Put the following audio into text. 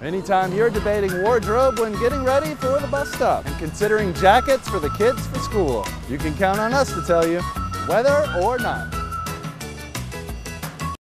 Anytime you're debating wardrobe when getting ready for the bus stop and considering jackets for the kids for school, you can count on us to tell you whether or not.